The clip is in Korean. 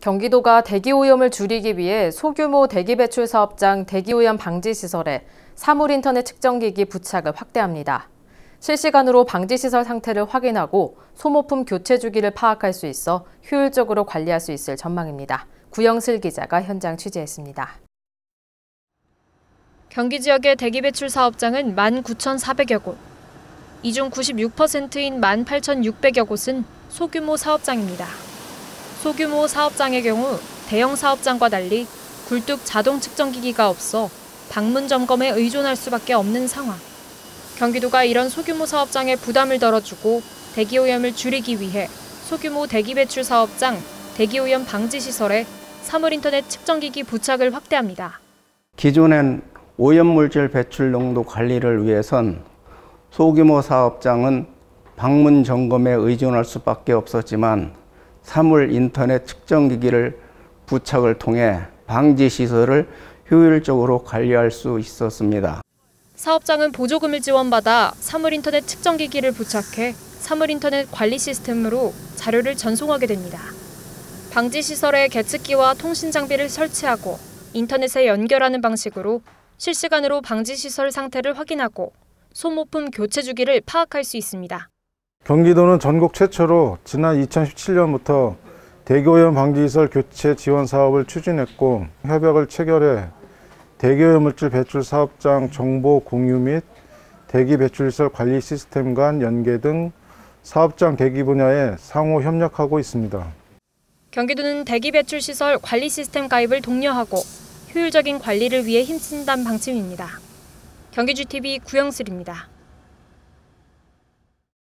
경기도가 대기오염을 줄이기 위해 소규모 대기배출 사업장 대기오염 방지 시설에 사물 인터넷 측정기기 부착을 확대합니다. 실시간으로 방지 시설 상태를 확인하고 소모품 교체 주기를 파악할 수 있어 효율적으로 관리할 수 있을 전망입니다. 구영슬 기자가 현장 취재했습니다. 경기 지역의 대기 배출 사업장은 19,400여 곳. 이중 96%인 18,600여 곳은 소규모 사업장입니다. 소규모 사업장의 경우 대형 사업장과 달리 굴뚝 자동 측정기기가 없어 방문 점검에 의존할 수밖에 없는 상황. 경기도가 이런 소규모 사업장에 부담을 덜어주고 대기오염을 줄이기 위해 소규모 대기 배출 사업장 대기오염 방지 시설에 사물 인터넷 측정기기 부착을 확대합니다. 기존엔 오염물질 배출 농도 관리를 위해선 소규모 사업장은 방문 점검에 의존할 수밖에 없었지만 사물 인터넷 측정기기를 부착을 통해 방지 시설을 효율적으로 관리할 수 있었습니다. 사업장은 보조금을 지원받아 사물 인터넷 측정기기를 부착해 사물 인터넷 관리 시스템으로 자료를 전송하게 됩니다. 방지 시설에 계측기와 통신 장비를 설치하고 인터넷에 연결하는 방식으로 실시간으로 방지 시설 상태를 확인하고 소모품 교체 주기를 파악할 수 있습니다. 경기도는 전국 최초로 지난 2017년부터 대기오염 방지시설 교체 지원 사업을 추진했고 협약을 체결해 대기오염 물질 배출 사업장 정보 공유 및 대기 배출시설 관리 시스템 간 연계 등 사업장 대기 분야에 상호 협력하고 있습니다. 경기도는 대기 배출 시설 관리 시스템 가입을 독려하고 효율적인 관리를 위해 힘쓴다는 방침입니다. 경기주TV 구영슬입니다.